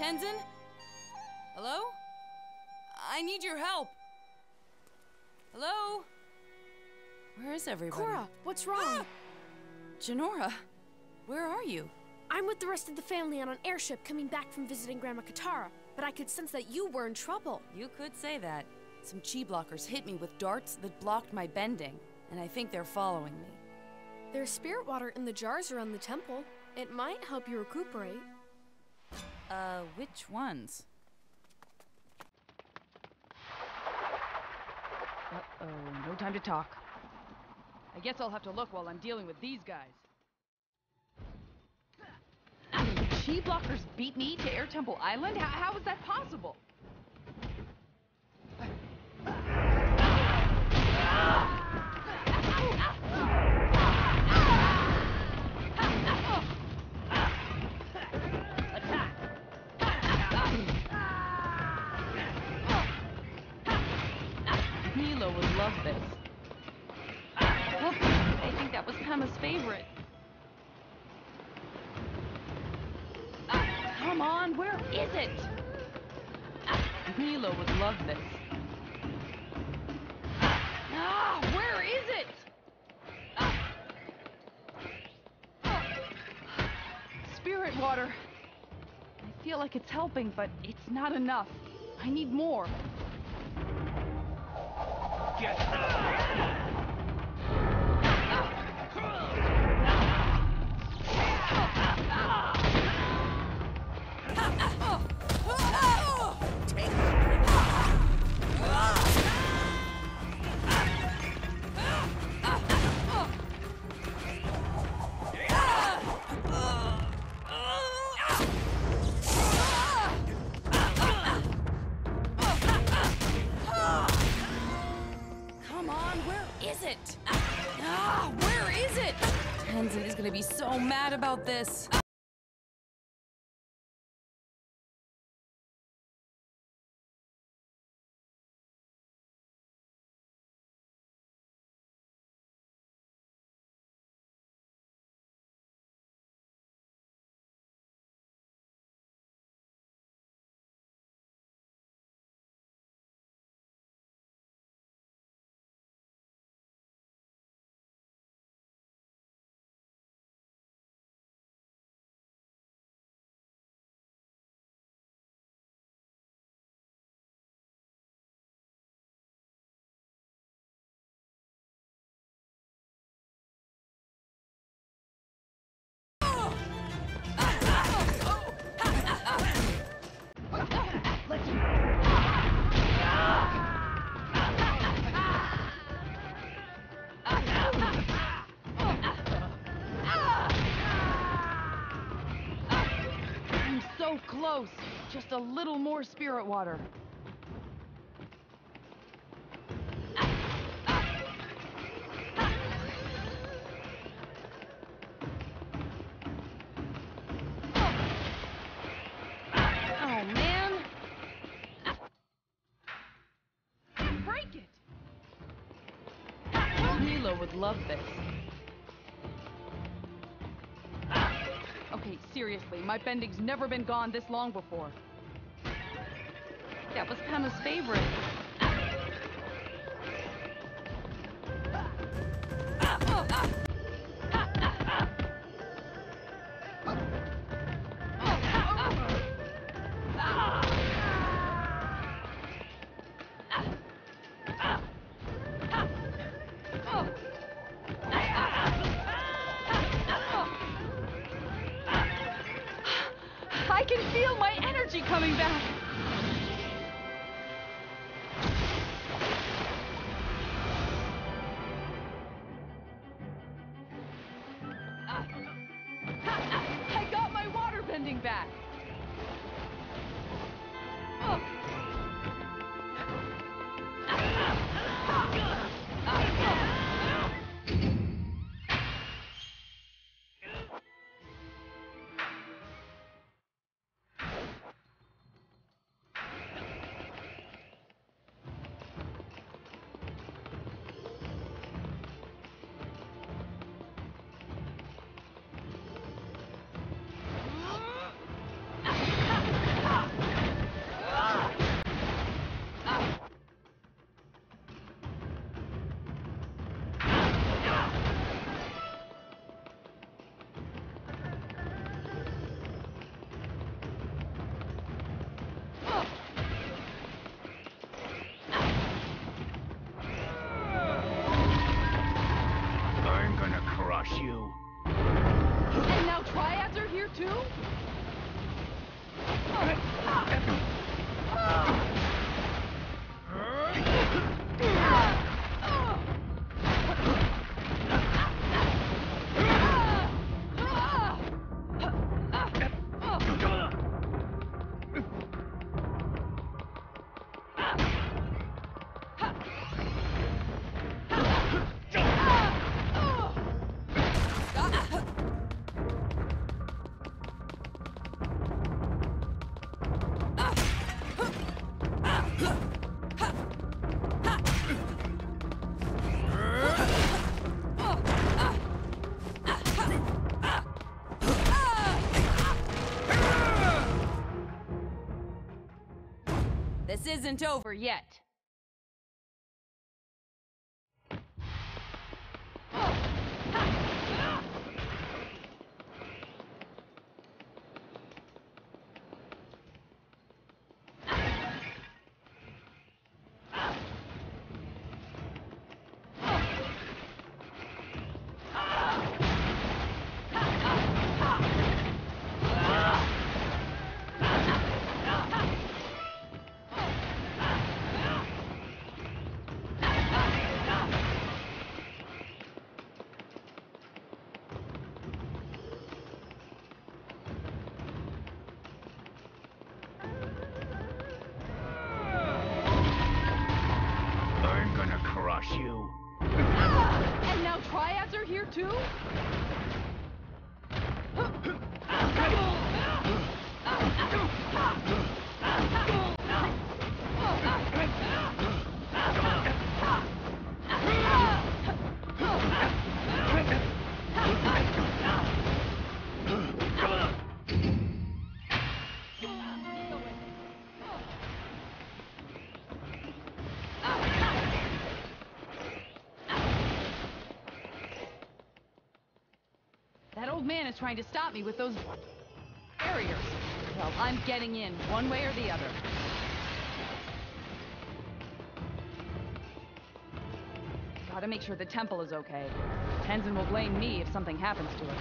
Tenzin? Hello? I need your help. Hello? Where is everybody? Korra, what's wrong? Ah! Jinora, where are you? I'm with the rest of the family on an airship coming back from visiting Grandma Katara, but I could sense that you were in trouble. You could say that. Some chi blockers hit me with darts that blocked my bending, and I think they're following me. There's spirit water in the jars around the temple. It might help you recuperate. Uh, which ones? Uh-oh, no time to talk. I guess I'll have to look while I'm dealing with these guys. Chi blockers beat me to Air Temple Island? How, how is that possible? On, where is it? Meelo would love this. Ah, where is it? Ah. Ah. Spirit water. I feel like it's helping, but it's not enough. I need more. Come about this. So close. Just a little more spirit water. Seriously, my bending's never been gone this long before. That was Pema's favorite. I can feel my energy coming back. Isn't over yet. You. And now triads are here too? Old man is trying to stop me with those barriers. Well, I'm getting in, one way or the other. Gotta make sure the temple is okay. Tenzin will blame me if something happens to it.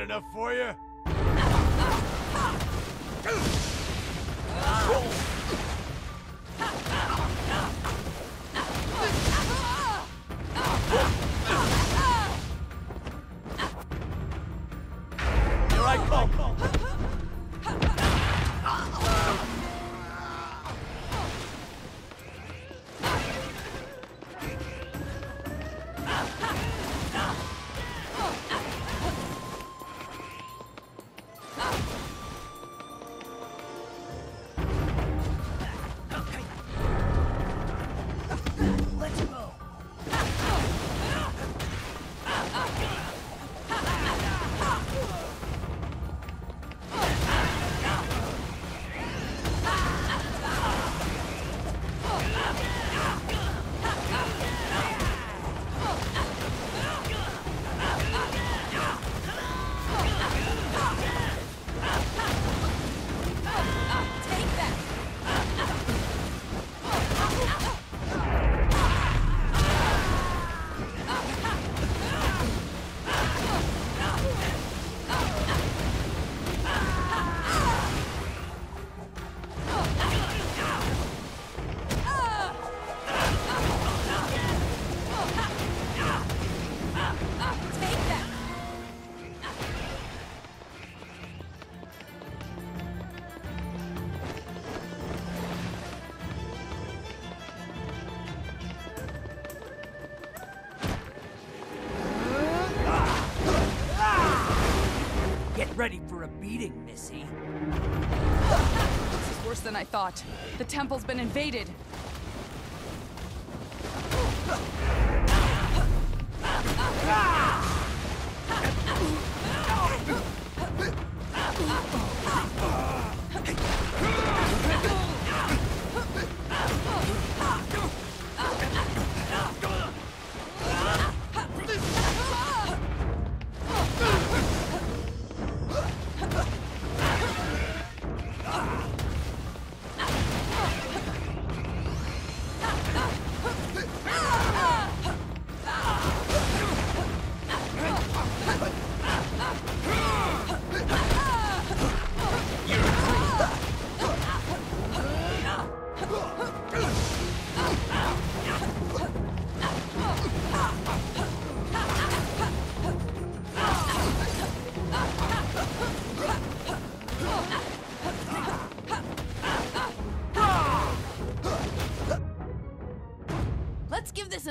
Enough for you? beating, Missy. This is worse than I thought. The temple's been invaded.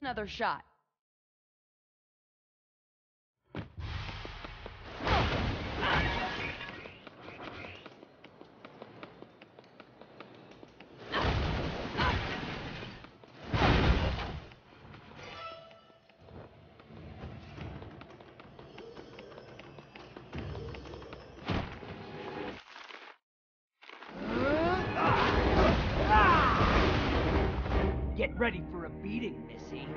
Another shot. A beating, Missy.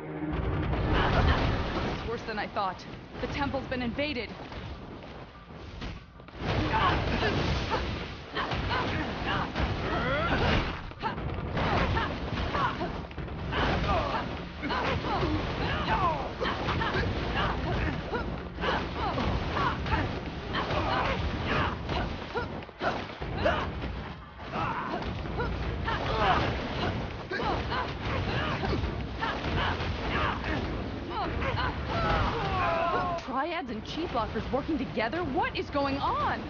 It's worse than I thought. The temple's been invaded. Triads and chi blockers working together? What is going on?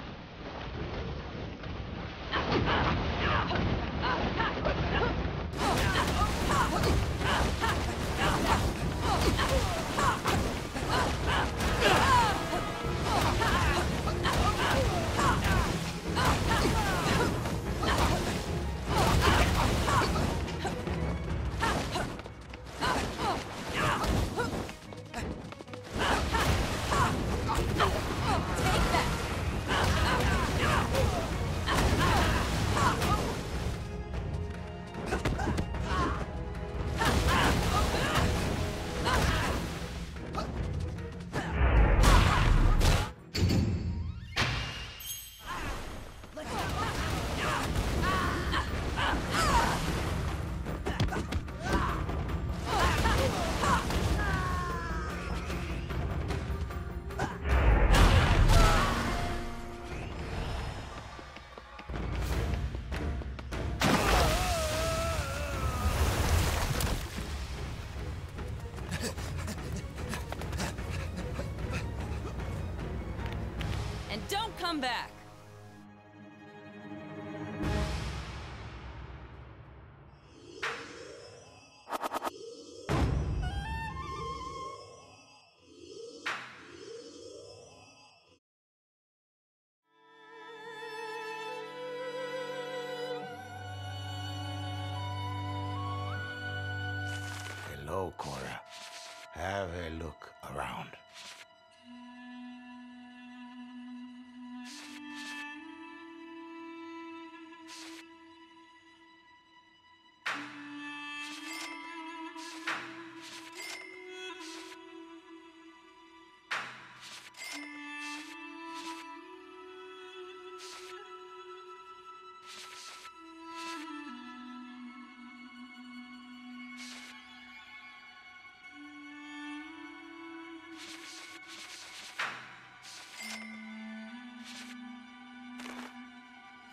Have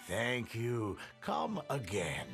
Thank you. Come again.